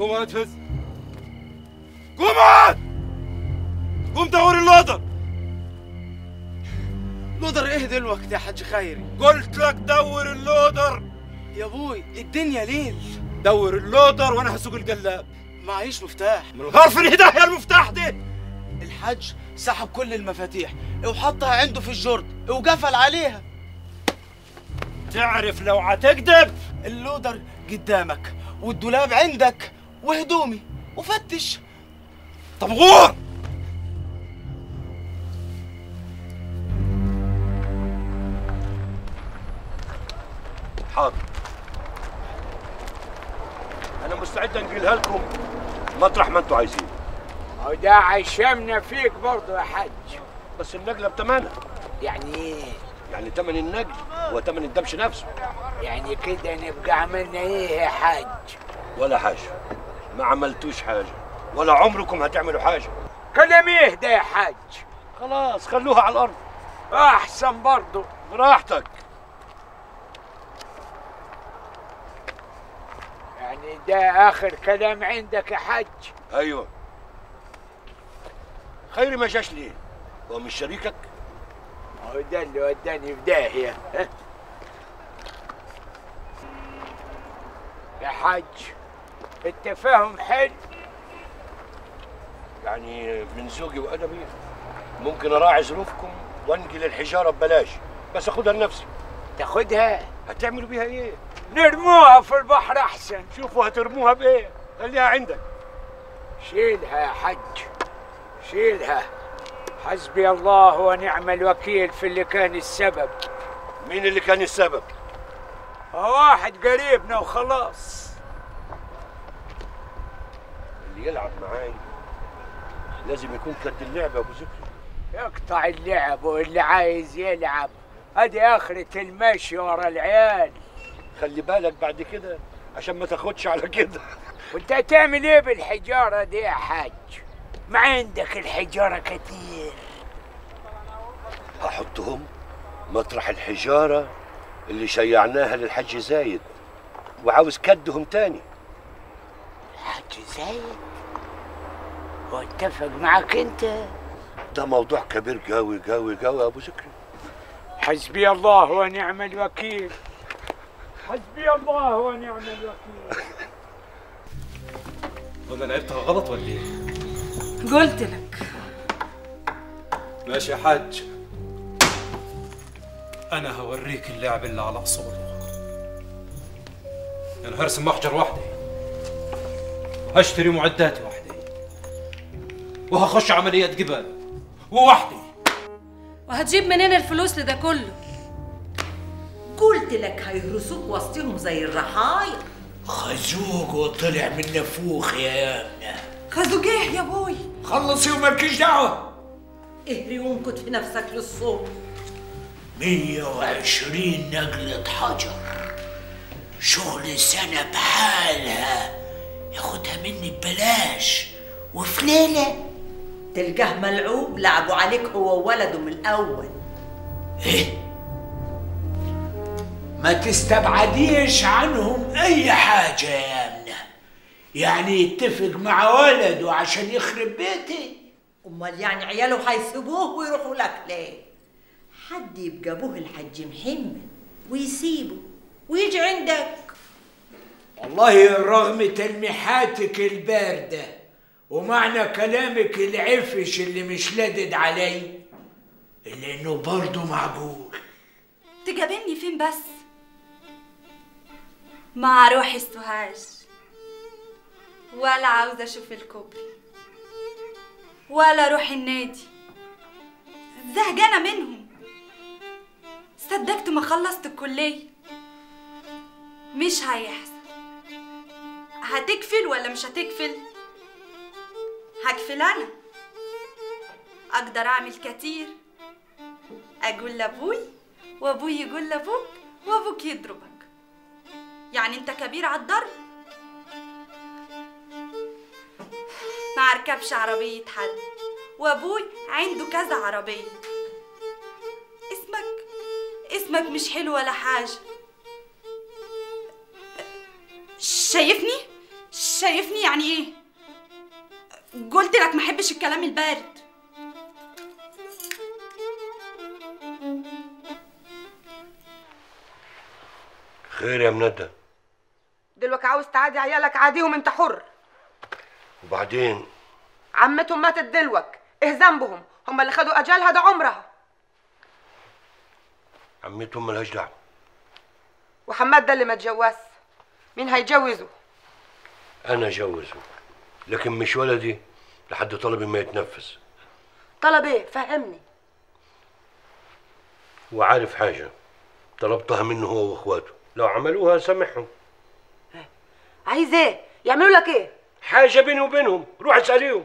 قوم يا تفز قوم اقعد قوم دور اللودر! لودر إيه دلوقتي يا حاج خيري قلت لك دور اللودر. يا أبوي الدنيا ليل. دور اللودر وأنا هسوق القلاب. معيش مفتاح. من غرف الهداية المفتاح ده الحاج سحب كل المفاتيح وحطها عنده في الجرد وقفل عليها. تعرف لو هتكذب اللودر قدامك والدولاب عندك. وهدومي وفتش. طب غور! حاضر. أنا مستعد أنقلها لكم. مطرح ما أنتوا عايزين. وده عشمنا فيك برضه يا حاج. بس النقلة بتمنها يعني إيه؟ يعني تمن النقل هو تمن الدمش نفسه. يعني كده نبقى عملنا إيه يا حاج؟ ولا حاجة. ما عملتوش حاجة. ولا عمركم هتعملوا حاجة. كلام إيه ده يا حاج. خلاص خلوها على الأرض. أحسن برضه براحتك. يعني ده آخر كلام عندك يا حاج؟ أيوه. خيري ما جاش ليه؟ هو مش شريكك؟ هو ده اللي وداني في داهية؟ يا حاج. التفاهم حلو. يعني من ذوقي وأدبي ممكن أراعي ظروفكم وأنقل الحجارة ببلاش بس اخدها لنفسي. تاخدها هتعملوا بيها إيه؟ نرموها في البحر أحسن. شوفوا هترموها بإيه؟ خليها عندك. شيلها يا حج شيلها. حسبي الله ونعم الوكيل في اللي كان السبب. مين اللي كان السبب؟ واحد قريبنا وخلاص. اللي يلعب معاي. لازم يكون قد اللعبة أبو ذكري يقطع اللعب واللي عايز يلعب. ادي آخرة المشي ورا العيال. خلي بالك بعد كده عشان ما تاخدش على كده. وانت هتعمل إيه بالحجارة دي يا حاج؟ ما عندك الحجارة كتير هحطهم مطرح الحجارة اللي شيعناها للحج زايد. وعاوز كدهم تاني. حاج زايد؟ واتفق معك انت. ده موضوع كبير قوي قوي قوي يا أبو ذكري حسبي الله ونعم الوكيل. حسبي الله ونعم الوكيل. ولا لعبتها غلط ولا إيه؟ قلت لك. ماشي يا حاج. أنا هوريك اللعب اللي على أصوله. أنا هرسم محجر وحدي. هشتري معداتي. وحدي وهخش عملية جبال. ووحدي. وهتجيب منين الفلوس لده كله؟ قلت لك هيهرسوك وسطهم زي الرحايا. خزوق وطلع من نفوخ يا يامنة خذوا جه يا أبوي خلصي ومالكيش دعوة. اهري وانكت في نفسك للصبح مية وعشرين نقلة حجر. شغل سنة بحالها. ياخدها مني ببلاش. وفي ليلة تلقاه ملعوب لعبوا عليك هو وولده من الأول. إيه؟ ما تستبعديش عنهم أي حاجة يا يامنة يعني يتفق مع ولده عشان يخرب بيتي؟ أمال يعني عياله هيسيبوه ويروحوا لك ليه؟ حد يبقى ابوه الحج محمد ويسيبه ويجي عندك. والله رغم تلميحاتك الباردة ومعنى كلامك العفش اللي مش لادد علي إلا إنه برضه معقول. تجابني فين بس؟ مع روحي السهاج ولا عاوزة أشوف الكوبري. ولا أروح النادي. زهجانة منهم. صدقت ما خلصت الكلية. مش هيحصل. هتكفل ولا مش هتكفل؟ هكفل أنا أقدر أعمل كتير. أقول لأبوي وأبوي يقول لأبوك وأبوك يضربك. يعني أنت كبير على الضرب ما أركبش عربية حد. وأبوي عنده كذا عربية. اسمك اسمك مش حلو ولا حاجة. شايفني؟ شايفني يعني إيه؟ قلت لك ما احبش الكلام البارد. خير يا مندى دلوقتي عاوز تعادي عيالك عاديهم انت حر. وبعدين؟ عمتهم ماتت دلوك. إيه ذنبهم هم اللي خدوا اجالها ده عمرها. عمتهم ملهاش دعوة. وحماد ده اللي ما اتجوزش. مين هيجوزه أنا جوزه لكن مش ولدي لحد طلبي ما يتنفذ طلب إيه فهمني. وعارف حاجة طلبتها منه هو وأخواته. لو عملوها سامحهم. عايز إيه؟ يعملوا لك إيه؟ حاجة بيني وبينهم. روح اسأليهم.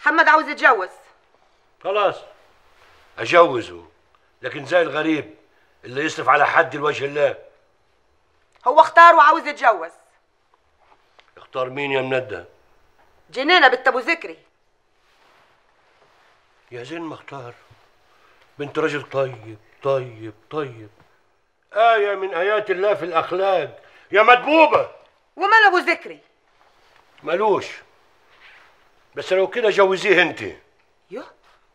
محمد عاوز يتجوز. خلاص أجوزه. لكن زي الغريب اللي يصرف على حد لوجه الله. هو اختار وعاوز يتجوز. اختار مين يا مندى جنينه بنت أبو ذكري. يا زين ما اختار بنت رجل طيب طيب طيب. آية من آيات الله في الأخلاق. يا مدبوبة. ومال أبو ذكري؟ ملوش بس لو كده جوزيه أنت. يوه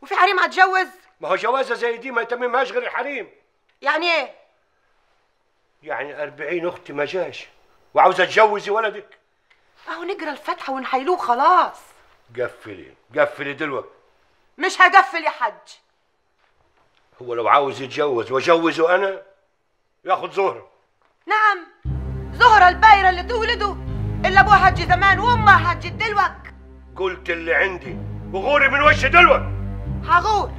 وفي حريم هتجوز؟ ما هو جوازة زي دي ما يتممهاش غير الحريم. يعني إيه؟ يعني أربعين أختي ما جاش. وعاوزة تجوزي ولدك؟ اهو نجرى الفاتحه ونحيلوه خلاص. قفلي قفلي دلوقتي. مش هقفل يا حج هو لو عاوز يتجوز وأجوزه أنا ياخد زهرة. نعم زهرة البايرة اللي تولده اللي أبوها حج زمان وأمها حجت دلوك قلت اللي عندي وغوري من وش دلوقتي. هغور.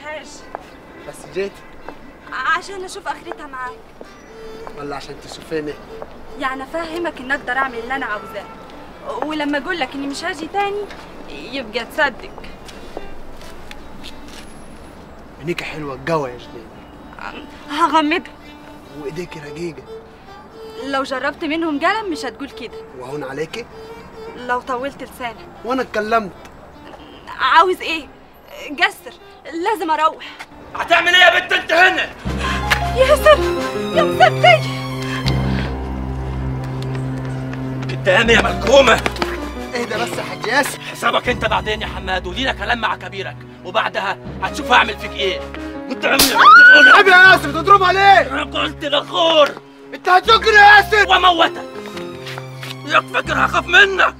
هاج بس جيت؟ عشان أشوف آخرتها معاك. ولا عشان تشوفيني؟ يعني أفهمك ان أقدر أعمل اللي أنا عاوزاه ولما أقول لك إني مش هاجي تاني يبقى تصدق. عينيكي حلوة الجو يا جنين هغمضها وإيديكي رقيقة. لو جربت منهم قلم مش هتقول كده. وهون عليكي؟ لو طولت لسانك. وأنا اتكلمت. عاوز إيه؟ جسر لازم أروح. هتعمل إيه يا بنت انت هنا؟ ياسر يا مصدق قدامي يا ملكومة. اهدى بس يا حاج ياسر حسابك انت بعدين يا حماد ولينا كلام مع كبيرك. وبعدها هتشوف هعمل فيك إيه. قدامي يا بنت عيب يا ياسر تضرب عليه أنا قلت لغور. انت هتجري يا ياسر. واموتك ياك فاكر هخاف منك.